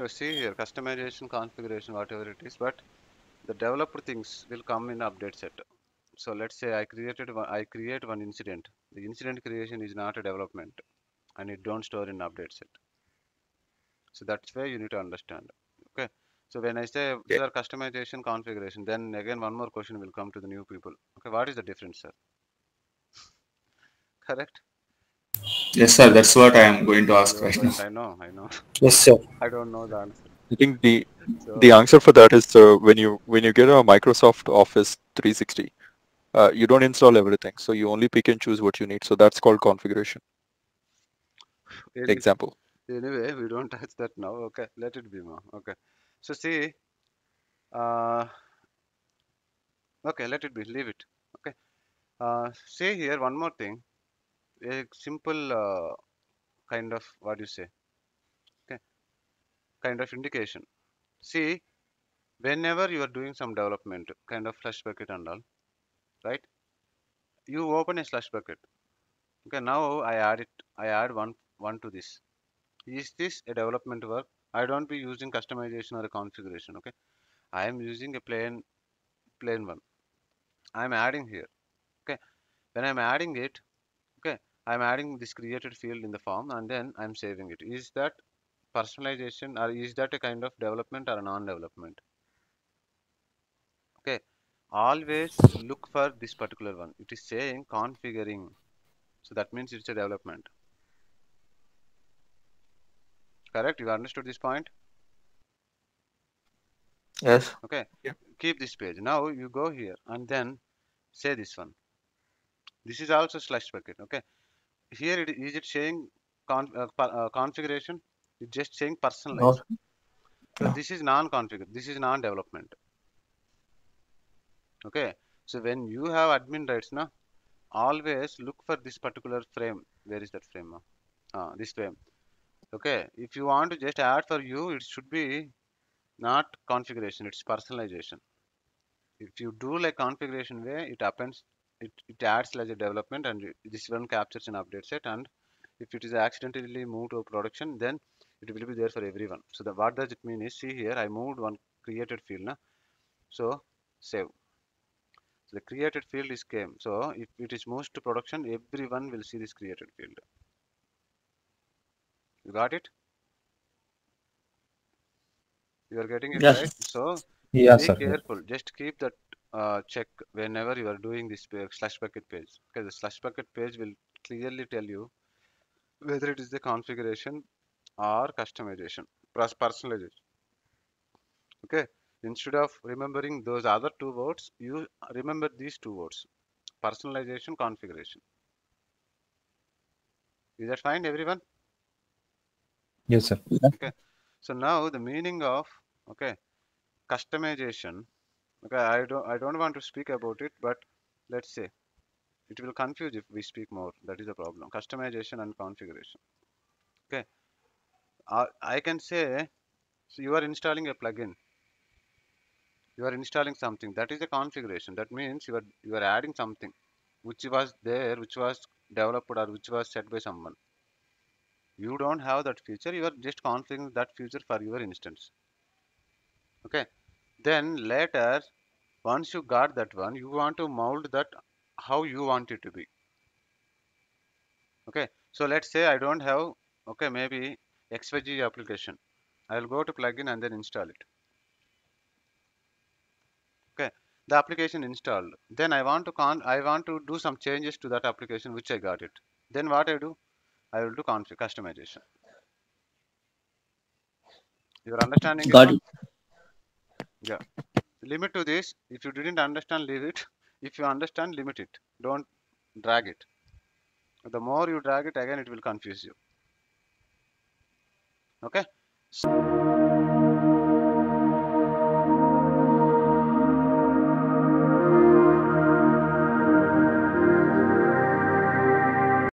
You see here, customization, configuration, whatever it is, but the developer things will come in update set. So let's say I created one, I create one incident. The incident creation is not a development and it don't store in update set. So that's where you need to understand. Okay. So when I say these are customization configuration, then again one more question will come to the new people. Okay, what is the difference, sir? Correct? Yes, sir. That's what I am going to ask right now. I know, I know. Yes, sir. I don't know the answer. I think the So the answer for that is uh, when you when you get a Microsoft Office 360, uh, you don't install everything, so you only pick and choose what you need. So that's called configuration. any- Example. anyway we don't touch that now okay let it be now okay so see uh okay let it be leave it okay uh say here one more thing a simple uh, kind of what you say? Okay kind of indication. See whenever you are doing some development kind of slush bucket and all right? You open a slush bucket. Okay now i add it i add one one to this. Is this a development work? I don't be using customization or configuration okay? I am using a plain plain one. I'm adding here okay? When i'm adding it i'm adding this created field in the form and then i'm saving it. Is that personalization or is that a kind of development or a non-development? Okay. Always look for this particular one. It is saying configuring. So that means it's a development. Correct? You understood this point? Yes. okay. Yeah. keep this page. Now you go here and then say this one. This is also slush bucket okay here it is it saying con uh, uh, configuration? It's just saying personalized. So No. this is non-configured this is non-development. Okay so when you have admin rights now always look for this particular frame. Where is that frame ah this frame. Okay if you want to just add for you it should be not configuration it's personalization. If you do like configuration way it happens it, it adds like a development and this one captures an update set and if it is accidentally moved to production then it will be there for everyone so the what does it mean is see here i moved one created field na? so save so the created field is came so if it is moved to production everyone will see this created field you got it you are getting it Yes. right so Yeah, be sir. careful just keep that uh, check whenever you are doing this slush bucket page okay the slush bucket page will clearly tell you whether it is the configuration or customization plus personalization okay instead of remembering those other two words you remember these two words personalization configuration is that fine everyone Yes, sir. Okay. So now the meaning of okay customization okay i don't i don't want to speak about it but let's say it will confuse if we speak more. That is the problem. Customization and configuration. Okay. Uh, i can say so you are installing a plugin. You are installing something. That is a configuration. That means you are you are adding something which was there which was developed or which was set by someone. You don't have that feature. You are just configuring that feature for your instance. Okay. Then later once you got that one you want to mold that how you want it to be. Okay so let's say i don't have okay maybe xyz application. I'll go to plugin and then install it. Okay the application installed. Then i want to con i want to do some changes to that application which i got it. Then what i do? I will do config customization. You're understanding Got it? it. Limit to this if you didn't understand leave it. If you understand limit it. Don't drag it. The more you drag it again it will confuse you. Okay